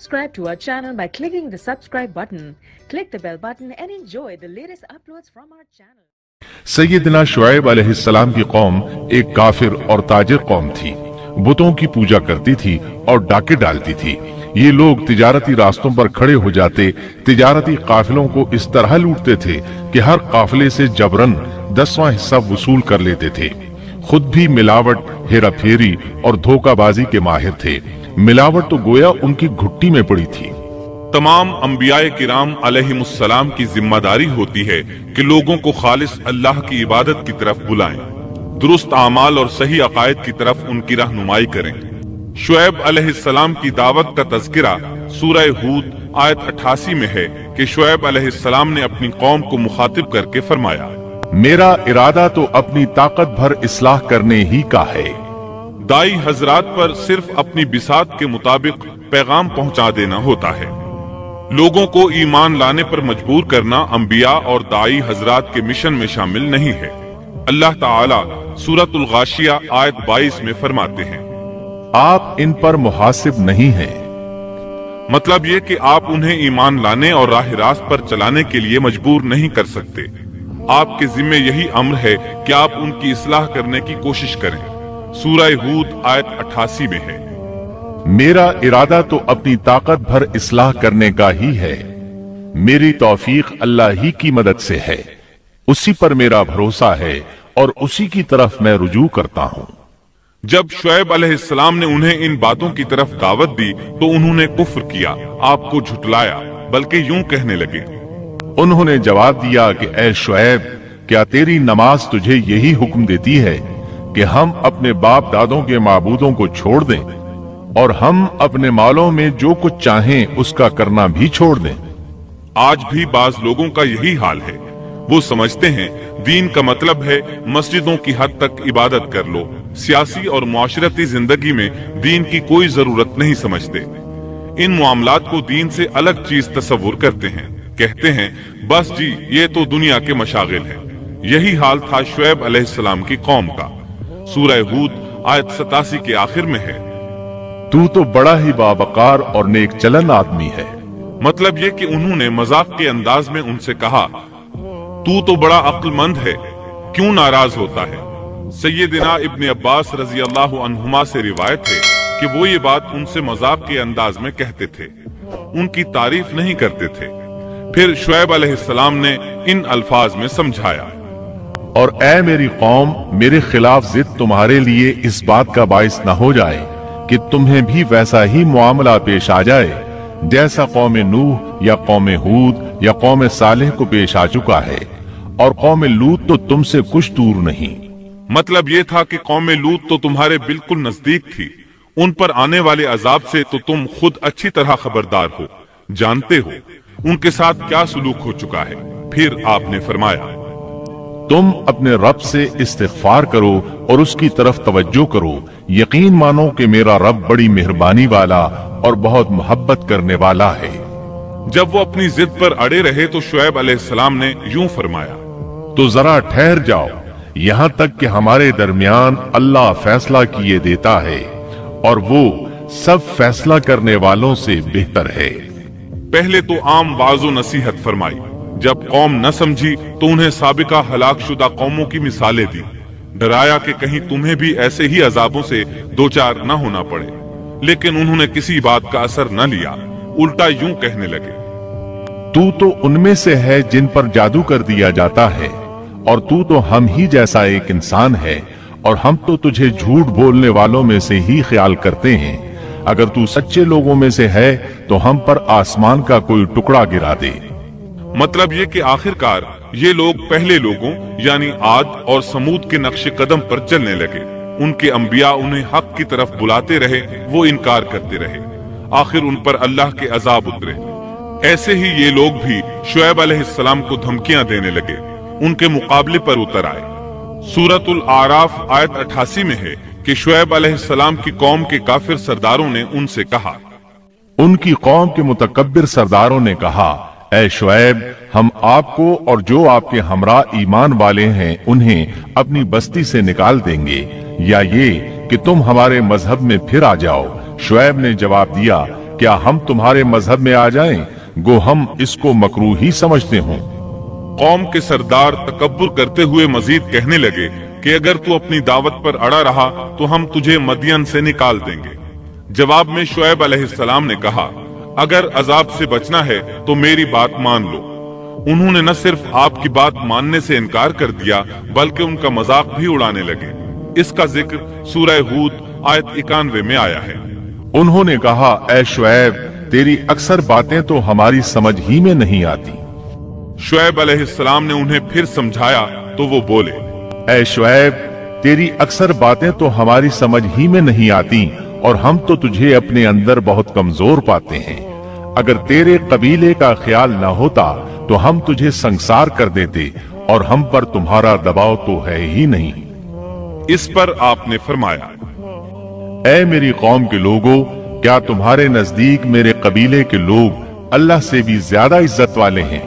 Subscribe to our channel by clicking the subscribe button. Click the bell button and enjoy the latest uploads from our channel. सैयदना शुएब अलैहिस्सलाम की कौम एक काफिर और ताजिर कौम थी बुतों की पूजा करती थी और डाके डालती थी ये लोग तिजारती रास्तों पर खड़े हो जाते, तिजारती काफिलों को इस तरह लूटते थे कि हर काफिले से जबरन दसवां हिस्सा वसूल कर लेते थे खुद भी मिलावट हेरा फेरी और धोखाबाजी के माहिर थे मिलावट तो गोया उनकी घुट्टी में पड़ी थी। तमाम अम्बियाए किराम अलैहिमुस्सलाम की ज़िम्मेदारी होती है कि लोगों को खालिस अल्लाह की इबादत की तरफ़ बुलाएँ, दुरुस्त अमाल और सही अकायद की तरफ़ उनकी रहनुमाई करें। शुएब अलैहिस्सलाम की दावत का तस्करा सूरह हूद आयत 88 में है कि शुएब अलैहिस्सलाम ने अपनी कौम को मुखातिब करके फरमाया मेरा इरादा तो अपनी ताकत भर इस्लाह करने ही का है। दाई हजरात पर सिर्फ़ अपनी बिसात के मुताबिक पैगाम पहुँचा देना होता है। लोगों को ईमान लाने पर मजबूर करना अंबिया और दाई हजरात के मिशन में शामिल नहीं है। अल्लाह ताला सूरतुल गाशिया आयत 22 में फरमाते हैं आप इन पर मुहासिब नहीं हैं। मतलब ये कि आप उन्हें ईमान लाने और राह रास्त पर चलाने के लिए मजबूर नहीं कर सकते। आपके जिम्मे यही अम्र है कि आप उनकी इसलाह करने की कोशिश करें। सूरह हूद आयत 88 में है। मेरा इरादा तो अपनी ताकत भर इसलाह करने का ही है। मेरी तौफीक अल्लाह ही की मदद से है। उसी पर मेरा भरोसा है और उसी की तरफ़ मैं रुजू करता हूँ। जब शुएब अलैहिस्सलाम ने उन्हें इन बातों की तरफ़ दावत दी तो उन्होंने कुफ्र किया, आपको झुटलाया बल्कि यूँ कहने लगे, उन्होंने जवाब दिया कि ए शुएब, क्या तेरी नमाज़ तुझे यही हुक्म देती है कि हम अपने बाप दादों के माबूदों को छोड़ दें और हम अपने मालों में जो कुछ चाहें उसका करना भी छोड़ दें। आज भी बाज लोगों का यही हाल है। वो समझते हैं, दीन का मतलब है मस्जिदों की हद तक इबादत कर लो। सियासी और माशरती ज़िंदगी में दीन की कोई ज़रूरत नहीं समझते। इन मामलात को दीन से अलग चीज़ तस्वुर करते हैं। कहते हैं, बस जी, ये तो दुनिया के मशागिल है। यही हाल था शुएब अलैहिस्सलाम की कौम का। सूरह हूद आयत सतासी के आखिर में है। तू तो बड़ा ही बावकार और नेक चलन आदमी है। मतलब ये कि उन्होंने मज़ाक के अंदाज में उनसे कहा तू तो बड़ा अक्लमंद है क्यों नाराज़ होता है? सैयदना इब्ने अब्बास रज़ी अल्लाह से रिवायत है कि वो ये बात उनसे मज़ाक के अंदाज में कहते थे। उनकी तारीफ़ नहीं करते थे। फिर शुएब अलैहिस्सलाम ने इन अल्फाज में समझाया। और ए मेरी कौम, मेरे खिलाफ जिद तुम्हारे लिए इस बात का बायस न हो जाए कि तुम्हें भी वैसा ही मामला पेश आ जाए, जैसा कौम नूह या कौम हूद या कौम सालेह को पेश आ चुका है। और कौम लूत तो तुमसे कुछ दूर नहीं। मतलब ये था कि कौम लूत तो तुम्हारे बिल्कुल नज़दीक थी। उन पर आने वाले अजाब से तो तुम खुद अच्छी तरह खबरदार हो, जानते हो, उनके साथ क्या सलूक हो चुका है। फिर आपने फरमाया तुम अपने रब से इस्तिगफार करो और उसकी तरफ़ तवज्जो करो। यकीन मानो कि मेरा रब बड़ी मेहरबानी वाला और बहुत मोहब्बत करने वाला है। जब वो अपनी जिद पर अड़े रहे तो शुएब अलैहिस्सलाम ने यूँ फरमाया तो जरा ठहर जाओ। यहाँ तक कि हमारे दरमियान अल्लाह फैसला किए देता है और वो सब फैसला करने वालों से बेहतर है। पहले तो आम वाजो नसीहत फरमाई। जब कौम न समझी तो उन्हें साबिका हलाक शुदा कौमों की मिसालें दी। डराया कि कहीं तुम्हें भी ऐसे ही अजाबों से दो चार न होना पड़े। लेकिन उन्होंने किसी बात का असर न लिया। उल्टा यूँ कहने लगे, तू तो उनमें से है जिन पर जादू कर दिया जाता है, और तू तो हम ही जैसा एक इंसान है, और हम तो तुझे झूठ बोलने वालों में से ही ख्याल करते हैं। अगर तू सच्चे लोगों में से है तो हम पर आसमान का कोई टुकड़ा गिरा दे। मतलब ये कि आखिरकार ये लोग पहले लोगों, यानी आद और समूद के नक्श कदम पर चलने लगे। उनके अम्बिया उन्हें हक की तरफ़ बुलाते रहे, वो इनकार करते रहे। आखिर उन पर अल्लाह के अजाब उतरे। ऐसे ही ये लोग भी शुएब अलैहिस्सलाम को धमकियाँ देने लगे। उनके मुकाबले पर उतर आए। सूरतुल आराफ आयत 88 में है कि शुएब अलैहिस्सलाम की कौम के काफिर सरदारों ने उनसे कहा, उनकी कौम के मुतकबिर सरदारों ने कहा ए शुएब हम आपको और जो आपके हमरा ईमान वाले हैं, उन्हें अपनी बस्ती से निकाल देंगे। या ये कि तुम हमारे मज़हब में फिर आ जाओ। शुएब ने जवाब दिया, क्या हम तुम्हारे मज़हब में आ जाएँ? गो हम इसको मकरू ही समझते हों। कौम के सरदार तकबर करते हुए मजीद कहने लगे कि अगर तू अपनी दावत पर अड़ा रहा तो हम तुझे मदियन से निकाल देंगे। जवाब में शुएब अलैहिस्सलाम ने कहा अगर अजाब से बचना है तो मेरी बात मान लो। उन्होंने न सिर्फ़ आपकी बात मानने से इनकार कर दिया बल्कि उनका मज़ाक भी उड़ाने लगे। इसका ज़िक्र सूरह हूद आयत इक्यानवे में आया है। उन्होंने कहा ए शुएब तेरी अक्सर बातें तो हमारी समझ ही में नहीं आती। शुएब अलैहिस्सलाम ने उन्हें फिर समझाया तो वो बोले ए शुएब तेरी अक्सर बातें तो हमारी समझ ही में नहीं आती और हम तो तुझे अपने अंदर बहुत कमज़ोर पाते हैं। अगर तेरे कबीले का ख्याल न होता तो हम तुझे संसार कर देते, और हम पर तुम्हारा दबाव तो है ही नहीं। इस पर आपने फरमाया मेरी कौम के लोगों, क्या तुम्हारे नज़दीक मेरे कबीले के लोग अल्लाह से भी ज़्यादा इज़्ज़त वाले हैं?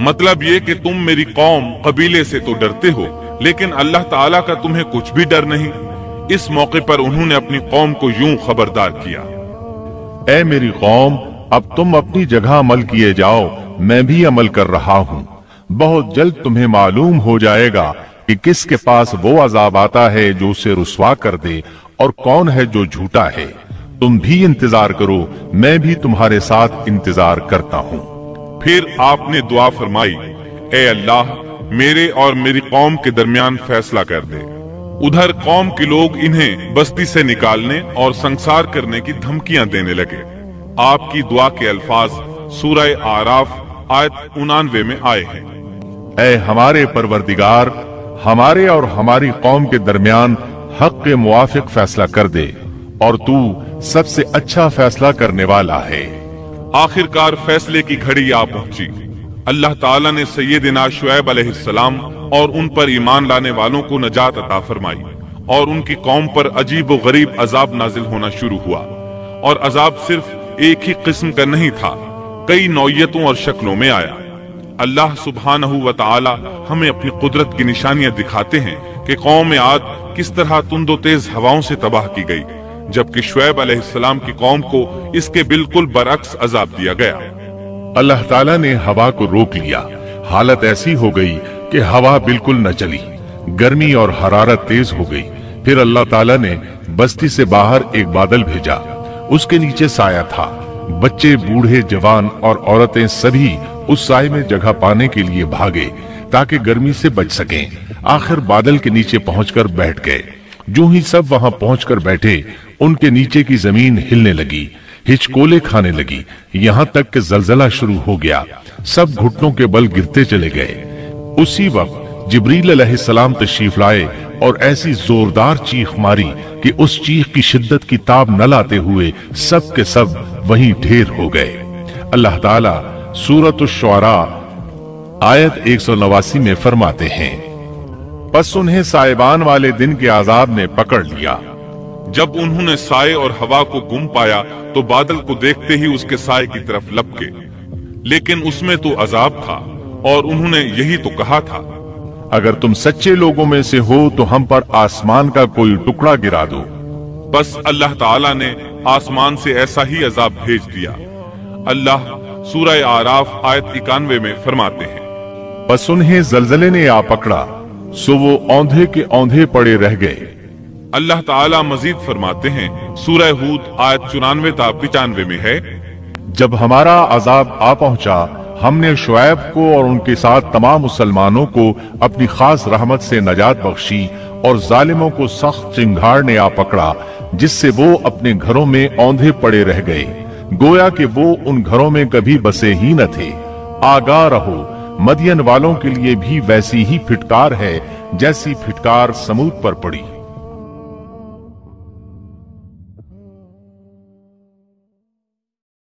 मतलब ये कि तुम मेरी कौम कबीले से तो डरते हो, लेकिन अल्लाह ताला का तुम्हें कुछ भी डर नहीं। इस मौके पर उन्होंने अपनी कौम को यूँ खबरदार किया ए मेरी कौम अब तुम अपनी जगह अमल किए जाओ। मैं भी अमल कर रहा हूँ। बहुत जल्द तुम्हें मालूम हो जाएगा कि किसके पास वो अजाब आता है जो उसे रुसवा कर दे और कौन है जो झूठा है। तुम भी इंतज़ार करो। मैं भी तुम्हारे साथ इंतज़ार करता हूँ। फिर आपने दुआ फरमाई, ए अल्लाह, मेरे और मेरी कौम के दरमियान फैसला कर दे। उधर कौम के लोग इन्हें बस्ती से निकालने और संसार करने की धमकियाँ देने लगे। आपकी दुआ के अल्फाज सूरह आराफ, आयत उनानवे में आए हैं। ए हमारे परवरदिगार, हमारे और हमारी कौम के दरमियान हक के मुआफिक फैसला कर दे, और तू सबसे अच्छा फैसला करने वाला है। आखिरकार फैसले की घड़ी आ पहुँची। अल्लाह ताला ने सैयदना शुएब अलैहिस्सलाम और उन पर ईमान लाने वालों को नजात अता फरमाई, और उनकी कौम पर अजीब व गरीब अजाब नाजिल होना शुरू हुआ। और अजाब सिर्फ़ एक ही किस्म का नहीं था। कई नौयतों और शक्लों में आया। अल्लाह सुबहानहू व हमें अपनी कुदरत की निशानियाँ दिखाते हैं कि कौम आद किस तरह तुंदो तेज हवाओं से तबाह की गई, जबकि शुएब अलैहिस्सलाम की कौम को इसके बिल्कुल बरक्स अजाब दिया गया। अल्लाह ताला ने हवा को रोक लिया। हालत ऐसी हो गई कि हवा बिल्कुल न चली। गर्मी और हरारत तेज हो गई। फिर अल्लाह ताला ने बस्ती से बाहर एक बादल भेजा। उसके नीचे साया था। बच्चे, बूढ़े, जवान और औरतें सभी उस साय में जगह पाने के लिए भागे, ताकि गर्मी से बच सकें। आखिर बादल के नीचे पहुंचकर बैठ गए। जो ही सब वहाँ पहुंचकर बैठे, उनके नीचे की ज़मीन हिलने लगी, हिचकोले खाने लगी। यहाँ तक कि जलजला शुरू हो गया। सब घुटनों के बल गिरते चले गए। उसी वक्त जिब्रील सलाम तशरीफ़ लाए और ऐसी जोरदार चीख मारी कि उस चीख की शिद्दत की ताब न लाते हुए सब के सब वहीं ढेर हो गए। अल्लाह ताला सूरत शुरा आयत एक सौ नवासी में फरमाते हैं, बस उन्हें साइबान वाले दिन के आजाब ने पकड़ लिया। जब उन्होंने साय और हवा को गुम पाया तो बादल को देखते ही उसके साय की तरफ़ लपके। लेकिन उसमें तो अजाब था, और उन्होंने यही तो कहा था अगर तुम सच्चे लोगों में से हो तो हम पर आसमान का कोई टुकड़ा गिरा दो। बस अल्लाह ताला ने आसमान से ऐसा ही अजाब भेज दिया। अल्लाह सूरह आराफ आयत इक्यानवे में फरमाते हैं, बस उन्हें जलजले ने आ पकड़ा, सो वो औंधे के औंधे पड़े रह गए। अल्लाह ताला मजीद फरमाते हैं, सूरह हूद आयत चुरानवे ता पिचानवे में है। जब हमारा अजाब आ पहुँचा हमने शुएब को और उनके साथ तमाम मुसलमानों को अपनी खास रहमत से नजात बख्शी और जालिमों को सख्त चिंगार ने आ पकड़ा, जिससे वो अपने घरों में औंधे पड़े रह गए। गोया कि वो उन घरों में कभी बसे ही न थे। आगा रहो, मदियन वालों के लिए भी वैसी ही फिटकार है, जैसी फिटकार समूद पर पड़ी।